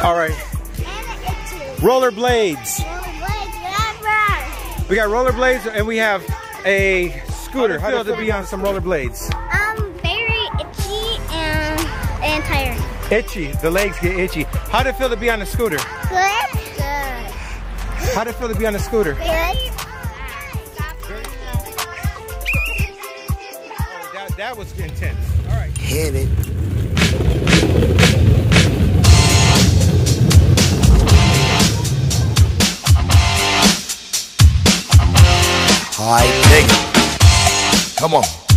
rollerblades. Roller we got rollerblades and we have a scooter. How does it feel to be on some rollerblades? Um, very itchy and and tired. Itchy. The legs get itchy. How did it feel to be on a scooter? Good. Good. How did it feel to be on a scooter? Good. Oh, that, that was intense. All right. Hit it. Right, nigga. Come on.